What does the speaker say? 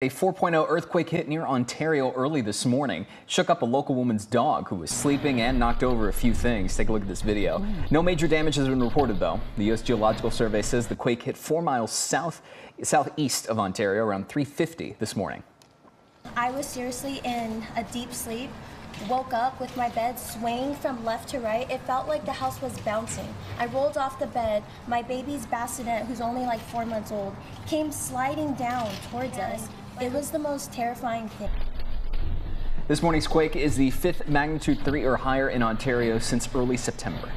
A 4.0 earthquake hit near Ontario early this morning. Shook up a local woman's dog who was sleeping and knocked over a few things. Take a look at this video. No major damage has been reported though. The U.S. Geological Survey says the quake hit four miles south southeast of Ontario around 3:50 this morning. I was seriously in a deep sleep. Woke up with my bed swaying from left to right. It felt like the house was bouncing. I rolled off the bed. My baby's bassinet, who's only like four months old, came sliding down towards us. It was the most terrifying thing. This morning's quake is the fifth magnitude 3 or higher in Ontario since early September.